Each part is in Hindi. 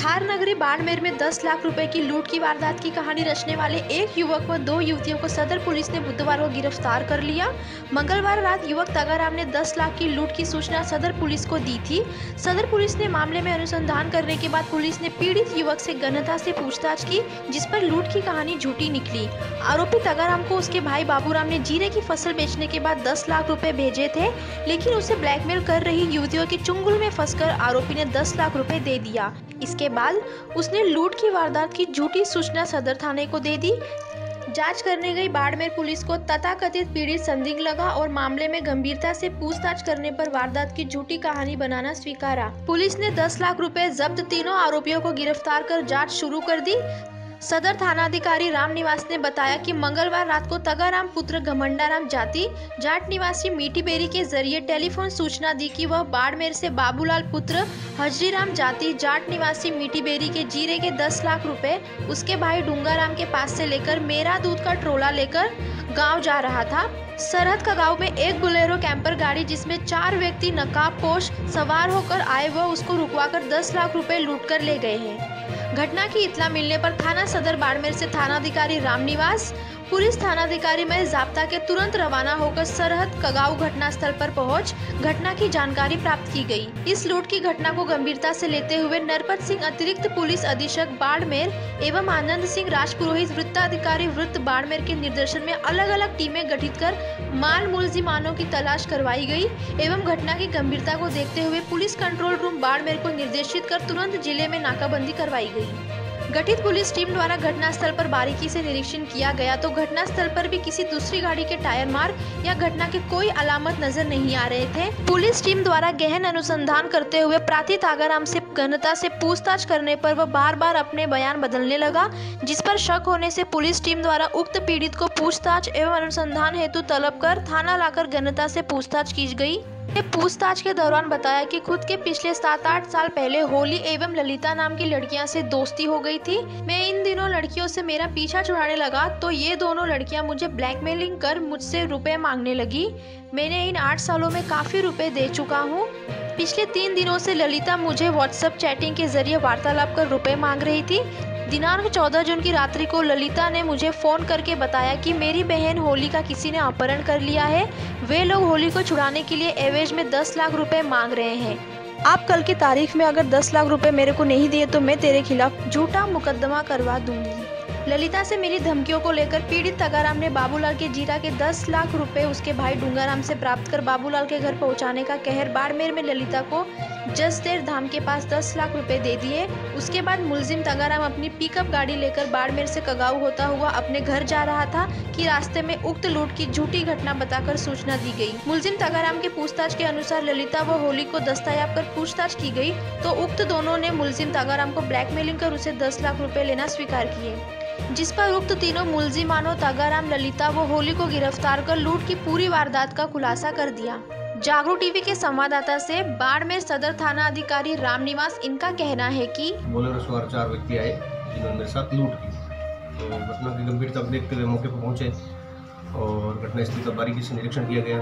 धार नगरी बाड़मेर में 10 लाख रुपए की लूट की वारदात की कहानी रचने वाले एक युवक व दो युवतियों को सदर पुलिस ने बुधवार को गिरफ़्तार कर लिया। मंगलवार रात युवक तगाराम ने 10 लाख की लूट की सूचना सदर पुलिस को दी थी। सदर पुलिस ने मामले में अनुसंधान करने के बाद पुलिस ने पीड़ित युवक से गहनता से पूछताछ की, जिस पर लूट की कहानी झूठी निकली। आरोपी तगाराम को उसके भाई बाबूराम ने जीरे की फ़सल बेचने के बाद दस लाख रुपए भेजे थे, लेकिन उसे ब्लैकमेल कर रही युवतियों के चुंगुल में फंसकर आरोपी ने दस लाख रुपए दे दिया। इसके बाद उसने लूट की वारदात की झूठी सूचना सदर थाने को दे दी। जाँच करने गई बाड़मेर पुलिस को तथाकथित पीड़ित संदिग्ध लगा और मामले में गंभीरता से पूछताछ करने पर वारदात की झूठी कहानी बनाना स्वीकारा। पुलिस ने 10 लाख रुपए जब्त तीनों आरोपियों को गिरफ़्तार कर जाँच शुरू कर दी। सदर थानाधिकारी राम निवास ने बताया कि मंगलवार रात को तगाराम पुत्र घमंडाराम जाति, जाट निवासी मीठी बेरी के ज़रिए टेलीफोन सूचना दी कि वह बाड़मेर से बाबूलाल पुत्र हजरीराम जाति, जाट निवासी मीठी बेरी के जीरे के 10 लाख रुपए, उसके भाई डूंगाराम के पास से लेकर मेरा दूध का ट्रोला लेकर गाँव जा रहा था। सरहद का गाँव में एक बुलेरो कैंपर गाड़ी जिसमें चार व्यक्ति नकाब पोश सवार होकर आए, वह उसको रुकवाकर 10 लाख रुपए लूट कर ले गए हैं। घटना की इतला मिलने पर थाना सदर बाड़मेर से थानाधिकारी रामनिवास पुलिस थानाधिकारी में जाप्ता के तुरंत रवाना होकर सरहद कगाऊ घटना स्थल पर पहुँच घटना की जानकारी प्राप्त की गई। इस लूट की घटना को गंभीरता से लेते हुए नरपत सिंह अतिरिक्त पुलिस अधीक्षक बाड़मेर एवं आनंद सिंह राजपुरोहित वृत्ताधिकारी वृत्त बाड़मेर के निर्देशन में अलग अलग टीमें गठित कर माल मुलजिमानों की तलाश करवाई गई एवं घटना की गंभीरता को देखते हुए पुलिस कंट्रोल रूम बाड़मेर को निर्देशित कर तुरंत ज़िले में नाकाबंदी करवाई गई। गठित पुलिस टीम द्वारा घटनास्थल पर बारीकी से निरीक्षण किया गया तो घटनास्थल पर भी किसी दूसरी गाड़ी के टायर मार या घटना के कोई अलामत नज़र नहीं आ रहे थे। पुलिस टीम द्वारा गहन अनुसंधान करते हुए प्राथी तागाराम से घनता से पूछताछ करने पर वह बार बार अपने बयान बदलने लगा, जिस पर शक होने से पुलिस टीम द्वारा उक्त पीड़ित को पूछताछ एवं अनुसंधान हेतु तलब कर थाना लाकर घनता से पूछताछ की गई। ने पूछताछ के दौरान बताया कि खुद के पिछले सात आठ साल पहले होली एवं ललिता नाम की लड़कियाँ से दोस्ती हो गई थी। मैं इन दिनों लड़कियों से मेरा पीछा छुड़ाने लगा तो ये दोनों लड़कियाँ मुझे ब्लैकमेलिंग कर मुझसे रुपए मांगने लगी। मैंने इन आठ सालों में काफ़ी रुपए दे चुका हूँ। पिछले तीन दिनों से ललिता मुझे व्हाट्सएप चैटिंग के ज़रिए वार्तालाप कर रुपए मांग रही थी। दिनांक 14 जून की रात्रि को ललिता ने मुझे फ़ोन करके बताया कि मेरी बहन होली का किसी ने अपहरण कर लिया है। वे लोग होली को छुड़ाने के लिए एवेज में 10 लाख रुपए मांग रहे हैं। आप कल की तारीख में अगर 10 लाख रुपए मेरे को नहीं दिए तो मैं तेरे खिलाफ झूठा मुकदमा करवा दूँगी। ललिता से मिली धमकियों को लेकर पीड़ित तगाराम ने बाबूलाल के जीरा के 10 लाख रुपए उसके भाई डूंगाराम से प्राप्त कर बाबूलाल के घर पहुँचाने का कहर बाड़मेर में ललिता को जसदेर धाम के पास 10 लाख रुपए दे दिए। उसके बाद मुलजिम तगाराम अपनी पिकअप गाड़ी लेकर बाड़मेर से कगाऊ होता हुआ अपने घर जा रहा था कि रास्ते में उक्त लूट की झूठी घटना बताकर सूचना दी गई। मुलजिम तगाराम के पूछताछ के अनुसार ललिता व होली को दस्तायाब कर पूछताछ की गई तो उक्त दोनों ने मुलजिम तगाराम को ब्लैकमेलिंग कर उसे दस लाख रुपए लेना स्वीकार किए। जिस पर उक्त तीनों मुलजिमानों तगाराम ललिता व होली को गिरफ़्तार कर लूट की पूरी वारदात का खुलासा कर दिया। जागरूक टीवी के संवाददाता से बाड़मेर सदर थाना अधिकारी रामनिवास, इनका कहना है कि बोलेरो चार व्यक्ति आए, जिन्होंने साथ लूट की। तो घटना की गंभीरता देखते हुए मौके पर पहुँचे और घटनास्थल का बारीकी से निरीक्षण किया गया।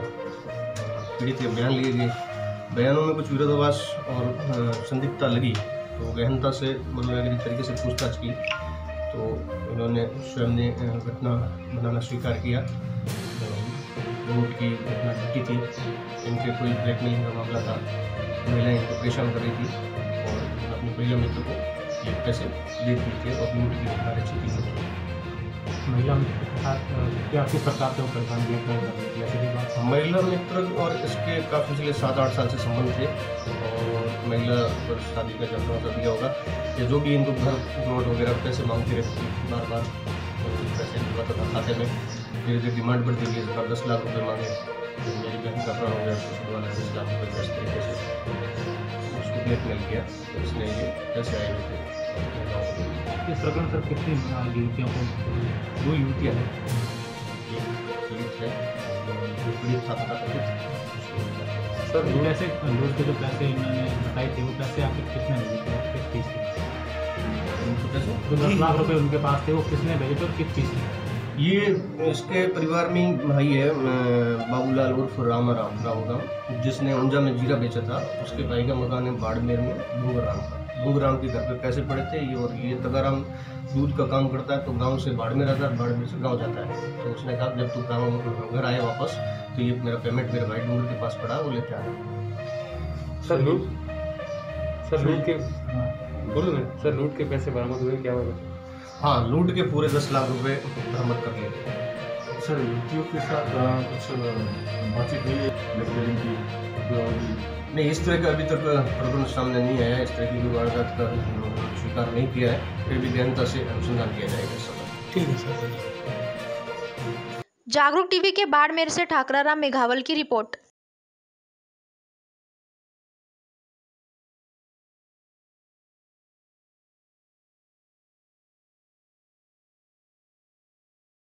पीड़ित के बयान लिए गए। बयानों में कुछ विरोधाभास और संदिग्धता लगी तो गहनता से मनोवैज्ञानिक तरीके से पूछताछ की। तो इन्होंने स्वयं ने घटना बनाना स्वीकार किया। लूट की घटना घटी थी। इनके कोई ब्लैकमेलिंग का मामला था। महिलाएँ इनको परेशान कर रही थी और अपने प्रिय मित्र को ये पैसे दे दी थे और लूट की घटना रची थी। महिला क्या किस प्रकार से वो परेशान कर रही महिला मित्र और इसके काफ़ी पिछले सात आठ साल से संबंध थे और महिला पर शादी का जब भरोसा दिया होगा। या जो भी इनको घर प्लॉट वगैरह पैसे मांगती रहती थी बार बार पैसे दिलवाता था खाते में। धीरे धीरे डिमांड बढ़ती गई सरकार दस लाख रुपये मांगे तो मेरी बहन का अपना हो गया ससुर वाला दस लाख रुपये इस तरीके से उसको ब्लैकमेल किया तो इसने ये पैसे आए हुए थे। महिलाओं को इस प्रकरण सर कितनी युवतियों को? दो युवतियाँ हैं। है और जो सर वो पैसे लूट के जो पैसे इन्होंने बताए थे वो पैसे आपके कितने मिले थे? किस फ़ीस के? जो दस लाख रुपए उनके पास थे वो किसने भेजे थे और किस फ़ीस के? ये इसके परिवार में ही भाई है बाबूलाल उर्फ़ रामा राम राम जिसने ऊंजा में जीरा बेचा था उसके भाई का मकान है बाड़मेर में भूंगराम का। भूंगराम के घर पे पैसे पड़े थे? ये और ये तगाराम दूध का काम करता है तो गाँव से बाड़मेर आता है बाड़मेर से गाँव जाता है। तो उसने कहा जब तू गाँव घर आया वापस तो ये मेरा पेमेंट मेरे भाई डूंगर के पास पड़ा वो लेके आया। सर लूट? सर लूट के हाँ। बोलो ना सर लूट के पैसे बरामद हुए क्या हुआ? हाँ लूट के पूरे दस लाख रुपए बरामद कर लिए। थे यूट्यूब के साथ कुछ बातचीत हुई है की नहीं इस तरह का अभी तक प्रकरण सामने नहीं आया इस तरह की कोई वारदात का स्वीकार नहीं किया है फिर भी गहनता से अनुसंधान किया जाएगा इस समय। ठीक है सर। जागरूक टीवी के बाड़मेर से ठाकराराम मेघावल की रिपोर्ट।